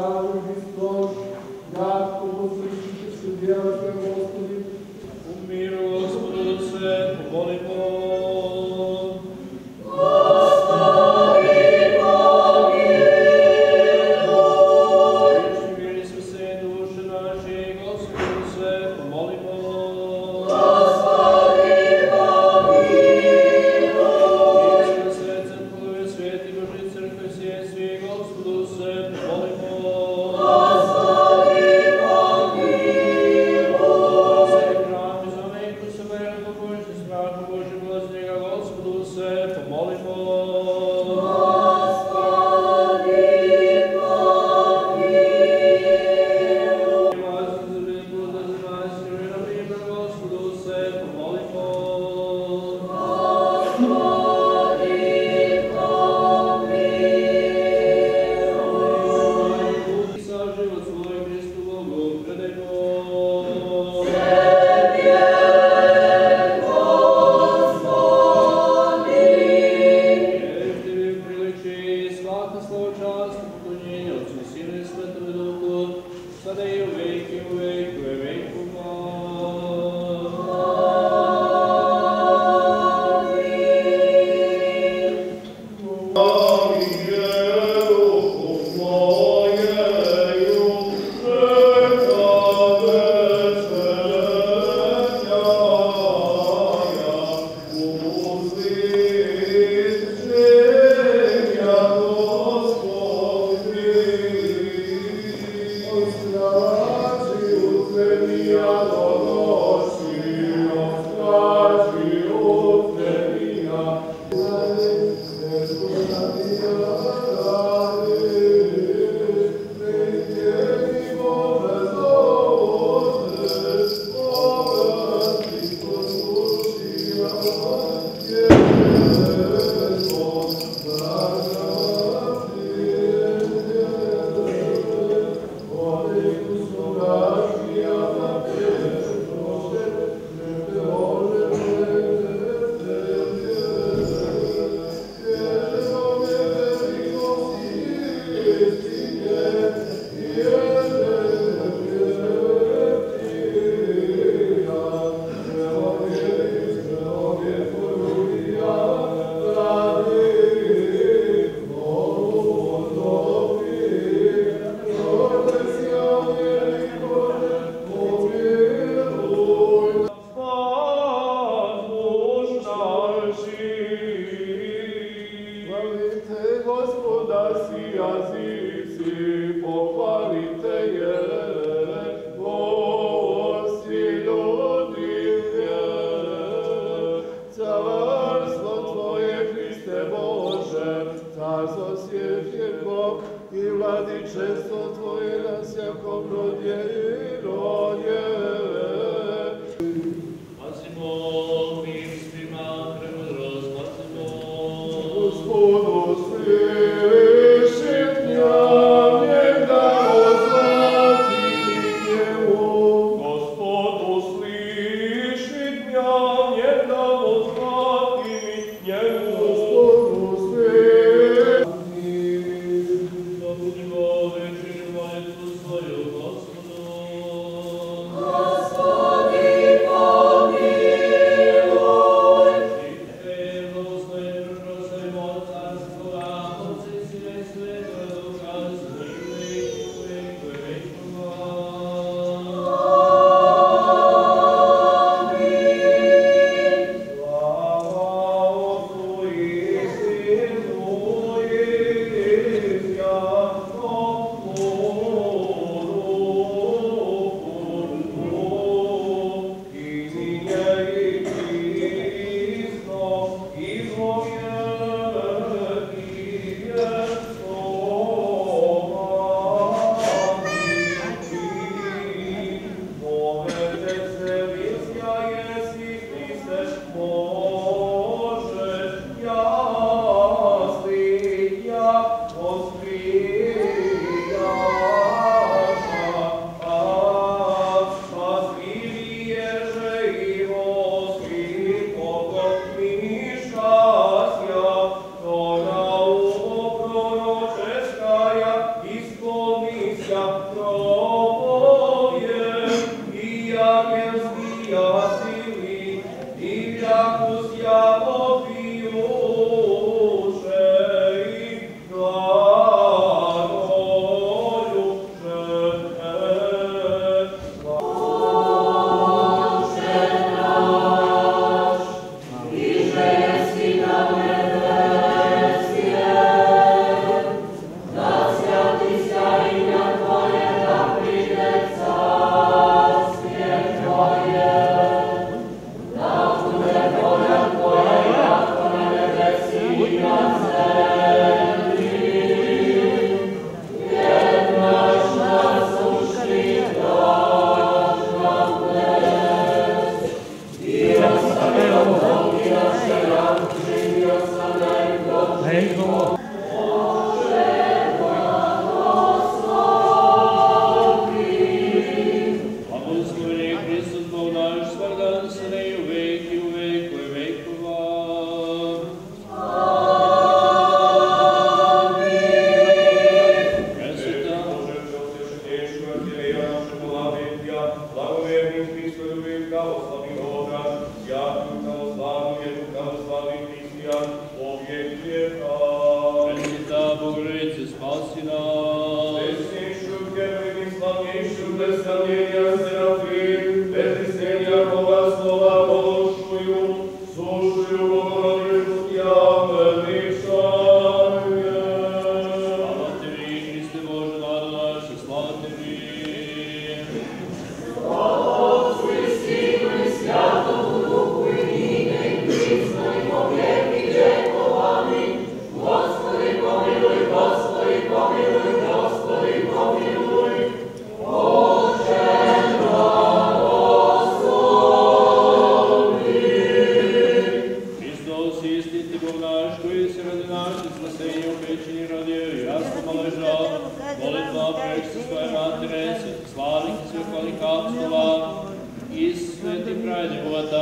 Father, svjetljego i vladičestvo Tvoje na sjakom rodje because, you know,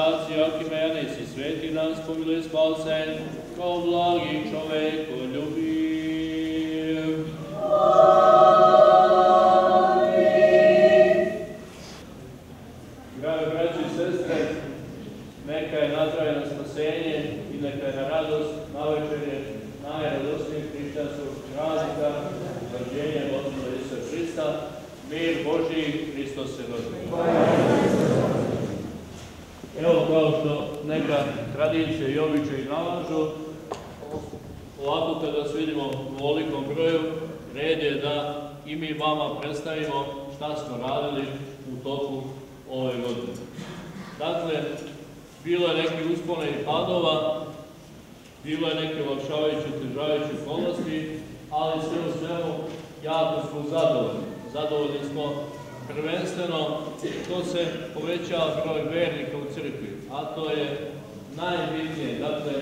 njegova taci, Akimenes i sveti nas pomiluj spase, kao blagi čoveko ljubiv. Drage braći i sestre, neka je natrajno spasenje i neka je na radost na večerje najradosnijeg hrišćanskog praznika, rođenja Gospoda Isusa Hrista, mir Božiji, Hristos se rodi. Kao što neka tradicija i običaj nalažu, ovako kada se vidimo u ovolikom broju, red je da i mi vama predstavimo šta smo radili u toku ove godine. Dakle, bilo je neki uspone i padova, bilo je neke olakšavajuće, otežavajuće okolnosti, ali sve u svemu jako smo zadovoljni. Zadovoljni smo prvenstveno što se povećava broj vernika u crkvi, a to je najbitnije. Dakle,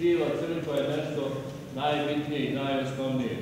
živa crkva je nešto najbitnije i najosnovnije.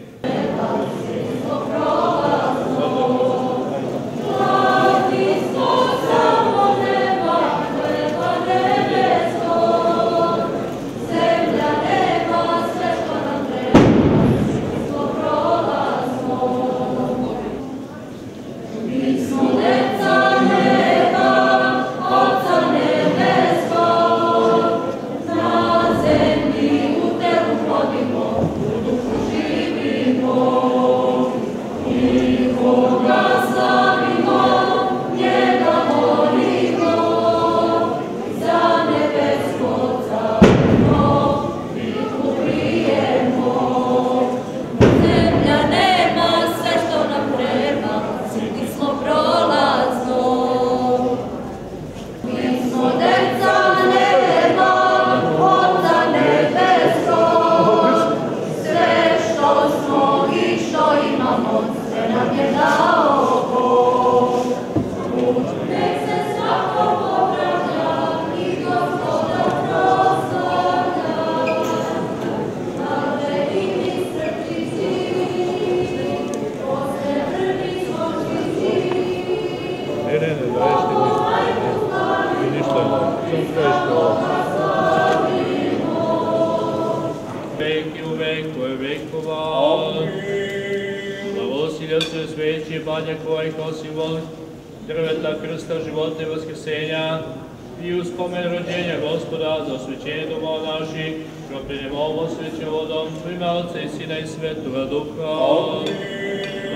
Господа за освящение дома наших, що принимал восвече водом Твоими Отца и Сина и Святого Духа.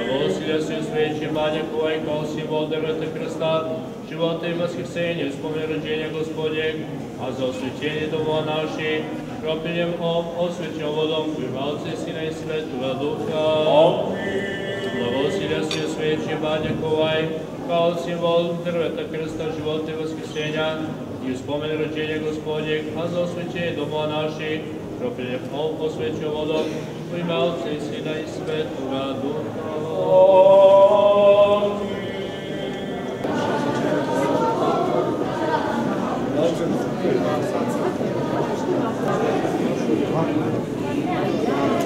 Благосилия си освящи Маня Ковайкал, символ Девета Христа, живота и восхищение, вспомни рождение Господне, а за освящение дома наших, що принимал освящен водом Твоими Отца и Сина и Святого Духа. Благосилия си освящи Маня Ковай, kao simbol drveta krsta, života i vaskrsenja, i u spomen rođenja gospodnjeg, a za osvećenje domova naših, propilje ovom posvećom vodom, u ime Otca i Sina i Svetoga Duha. Amin.